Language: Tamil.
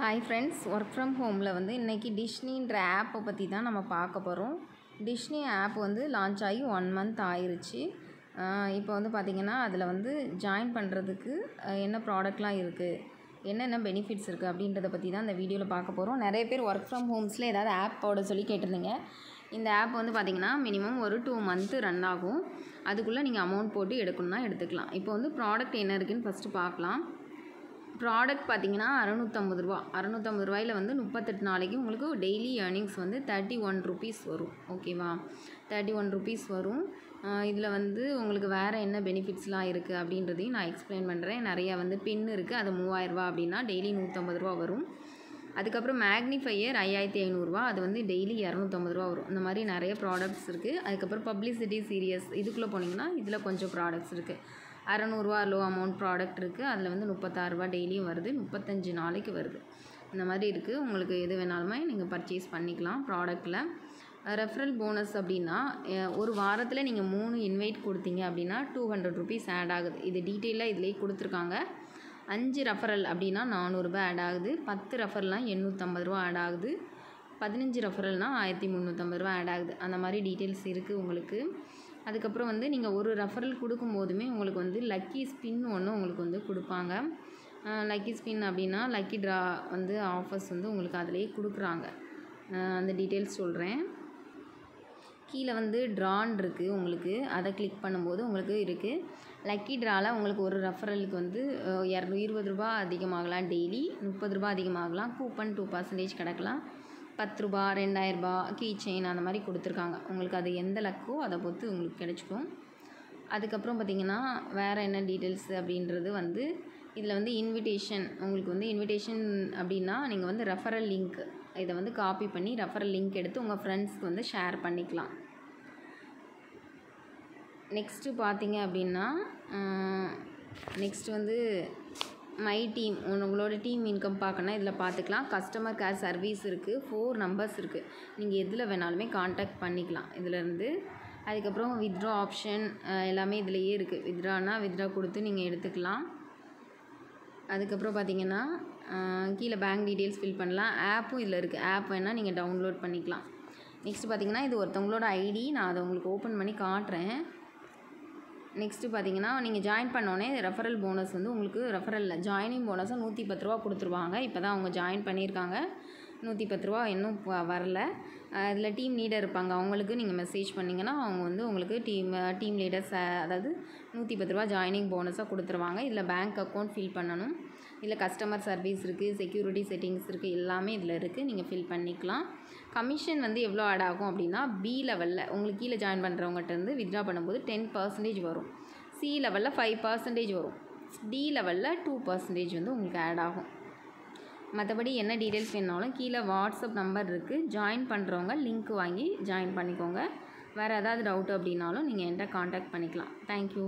ஹாய் ஃப்ரெண்ட்ஸ் ஒர்க் ஃப்ரம் ஹோமில் வந்து இன்றைக்கி டிஷ்னின்ற ஆப்பை பற்றி தான் நம்ம பார்க்க போகிறோம் டிஷ்னி ஆப் வந்து லான்ச் ஆகி ஒன் மந்த் ஆயிருச்சு. இப்போ வந்து பார்த்திங்கன்னா அதில் வந்து ஜாயின் பண்ணுறதுக்கு என்ன ப்ராடக்ட்லாம் இருக்குது என்னென்ன பெனிஃபிட்ஸ் இருக்குது அப்படின்றத பற்றி தான் இந்த வீடியோவில் பார்க்க போகிறோம் நிறைய பேர் ஒர்க் ஃப்ரம் ஹோம்ஸில் ஏதாவது ஆப் போட சொல்லி கேட்டிருந்தீங்க. இந்த ஆப் வந்து பார்த்திங்கன்னா மினிமம் ஒரு டூ மந்த்து ரன் ஆகும். அதுக்குள்ளே நீங்கள் அமௌண்ட் போட்டு எடுக்கணும்னா எடுத்துக்கலாம். இப்போ வந்து ப்ராடக்ட் என்ன இருக்குதுன்னு ஃபஸ்ட்டு பார்க்கலாம். ப்ராடக்ட் பார்த்தீங்கன்னா அறநூற்றம்பது ரூபா. அறநூற்றம்பது ரூபாயில் வந்து முப்பத்தெட்டு நாளைக்கு உங்களுக்கு டெய்லி ஏர்னிங்ஸ் வந்து தேர்ட்டி ஒன் ருபீஸ் வரும். ஓகேவா தேர்ட்டி ஒன் ருபீஸ் வரும். இதில் வந்து உங்களுக்கு வேறு என்ன பெனிஃபிட்ஸ்லாம் இருக்குது அப்படின்றதையும் நான் எக்ஸ்பிளைன் பண்ணுறேன் நிறையா வந்து பின் இருக்குது அது மூவாயிரரூபா அப்படின்னா டெய்லி நூற்றம்பது ரூபா வரும். அதுக்கப்புறம் மேக்னிஃபையர் ஐயாயிரத்தி ஐநூறுரூவா அது வந்து டெய்லி இரநூத்தம்பது ரூபா வரும். இந்த மாதிரி நிறைய ப்ராடக்ட்ஸ் இருக்குது அதுக்கப்புறம் பப்ளிசிட்டி சீரியஸ் இதுக்குள்ளே போனீங்கன்னா இதில் கொஞ்சம் ப்ராடக்ட்ஸ் இருக்குது அறநூறுவா லோ அமௌண்ட் ப்ராடக்ட் இருக்குது அதில் வந்து முப்பத்தாறுரூவா டெய்லியும் வருது. முப்பத்தஞ்சு நாளைக்கு வருது. இந்த மாதிரி இருக்குது உங்களுக்கு எது வேணாலுமே நீங்கள் பர்ச்சேஸ் பண்ணிக்கலாம் ப்ராடக்ட்டில் ரெஃபரல் போனஸ் அப்படின்னா ஒரு வாரத்தில் நீங்கள் மூணு இன்வைட் கொடுத்தீங்க அப்படின்னா டூ ஹண்ட்ரட் ருபீஸ் ஆட் ஆகுது. இது டீட்டெயிலாக இதிலே கொடுத்துருக்காங்க. அஞ்சு ரெஃபரல் அப்படின்னா நானூறுரூபா ஆட் ஆகுது. பத்து ரெஃபரல்னால் எண்ணூற்றம்பது ரூபா ஆட் ஆகுது. பதினஞ்சு ரெஃபரல்னால் ஆயிரத்தி முந்நூற்றம்பது ரூபா ஆட் ஆகுது. அந்த மாதிரி டீட்டெயில்ஸ் இருக்குது உங்களுக்கு. அதுக்கப்புறம் வந்து நீங்கள் ஒரு ரெஃபரல் கொடுக்கும் போதுமே உங்களுக்கு வந்து லக்கி ஸ்பின் ஒன்று உங்களுக்கு வந்து கொடுப்பாங்க. லக்கி ஸ்பின் அப்படின்னா லக்கி ட்ரா வந்து ஆஃபர்ஸ் வந்து உங்களுக்கு அதிலேயே கொடுக்குறாங்க. அந்த டீட்டெயில்ஸ் சொல்கிறேன் கீழே வந்து ட்ரான் இருக்குது உங்களுக்கு. அதை கிளிக் பண்ணும்போது உங்களுக்கு இருக்குது லக்கி ட்ராவில் உங்களுக்கு ஒரு ரெஃபரலுக்கு வந்து இரநூ இருபது ரூபா அதிகமாகலாம் டெய்லி முப்பது ரூபா அதிகமாகலாம். கூப்பன் டூ பர்சன்டேஜ் கிடைக்கலாம். பத்து ரூபா ரெண்டாயிரரூபா கீ செயின் அந்த மாதிரி கொடுத்துருக்காங்க. உங்களுக்கு அது எந்த லக்கோ அதை பொறுத்து உங்களுக்கு கிடச்சிக்கும். அதுக்கப்புறம் பார்த்திங்கன்னா வேறு என்ன டீட்டெயில்ஸ் அப்படின்றது வந்து இதில் வந்து இன்விடேஷன் உங்களுக்கு வந்து இன்விடேஷன் அப்படின்னா நீங்கள் வந்து ரெஃபரல் லிங்க் இதை வந்து காப்பி பண்ணி ரெஃபரல் லிங்க் எடுத்து உங்கள் ஃப்ரெண்ட்ஸ்க்கு வந்து ஷேர் பண்ணிக்கலாம். நெக்ஸ்ட்டு பார்த்தீங்க அப்படின்னா நெக்ஸ்ட் வந்து மை டீம் உங்களோட டீம் இன்கம் பார்க்கணுன்னா இதில் பார்த்துக்கலாம். கஸ்டமர் கேர் சர்வீஸ் இருக்குது ஃபோர் நம்பர்ஸ் இருக்குது நீங்கள் எதில் வேணாலுமே காண்டாக்ட் பண்ணிக்கலாம். இதிலேருந்து அதுக்கப்புறம் வித்ட்ரா ஆப்ஷன் எல்லாமே இதிலையே இருக்குது வித்ட்ரானா வித்ட்ரா கொடுத்து நீங்கள் எடுத்துக்கலாம். அதுக்கப்புறம் பார்த்தீங்கன்னா கீழே பேங்க் டீட்டெயில்ஸ் ஃபில் பண்ணலாம். ஆப்பும் இதில் இருக்குது ஆப் வேணால் நீங்கள் டவுன்லோட் பண்ணிக்கலாம். நெக்ஸ்ட் பார்த்தீங்கன்னா இது ஒருத்தவங்களோட ஐடி நான் அதை உங்களுக்கு ஓப்பன் பண்ணி காட்டுறேன். நெக்ஸ்ட்டு பார்த்தீங்கன்னா நீங்கள் ஜாயின் பண்ணோடனே ரெஃபரல் போனஸ் வந்து உங்களுக்கு ரெஃபரலில் ஜாயினிங் போனஸும் நூற்றி பத்து ரூபா கொடுத்துருவாங்க. இப்போ தான் அவங்க ஜாயின் பண்ணியிருக்காங்க. நூற்றி பத்து ரூபா இன்னும் வரல இதில் டீம் லீடர் இருப்பாங்க. அவங்களுக்கு நீங்கள் மெசேஜ் பண்ணிங்கன்னா அவங்க வந்து உங்களுக்கு டீம் டீம் லீடர்ஸ் அதாவது நூற்றி பத்து ரூபா ஜாயினிங் போனஸாக கொடுத்துருவாங்க. இதில் பேங்க் அக்கௌண்ட் ஃபில் பண்ணணும். இதில் கஸ்டமர் சர்வீஸ் இருக்குது செக்யூரிட்டி செட்டிங்ஸ் இருக்குது எல்லாமே இதில் இருக்குது நீங்கள் ஃபில் பண்ணிக்கலாம். கமிஷன் வந்து எவ்வளோ ஆட் ஆகும் அப்படின்னா பி லெவலில் உங்களுக்கு கீழே ஜாயின் பண்ணுறவங்ககிட்டருந்து வித்ட்ரா பண்ணும்போது டென் பர்சன்டேஜ் வரும். சி லெவலில் ஃபைவ் பர்சன்டேஜ் வரும். டி லெவலில் டூ பர்சன்டேஜ் வந்து உங்களுக்கு ஆட் ஆகும். மற்றபடி என்ன டீட்டெயில்ஸ் வேணாலும் கீழே வாட்ஸ்அப் நம்பர் இருக்குது ஜாயின் பண்ணுறவங்க லிங்க் வாங்கி ஜாயின் பண்ணிக்கோங்க. வேறு ஏதாவது டவுட் அப்படின்னாலும் நீங்கள் என்கிட்ட காண்டாக்ட் பண்ணிக்கலாம். தேங்க்யூ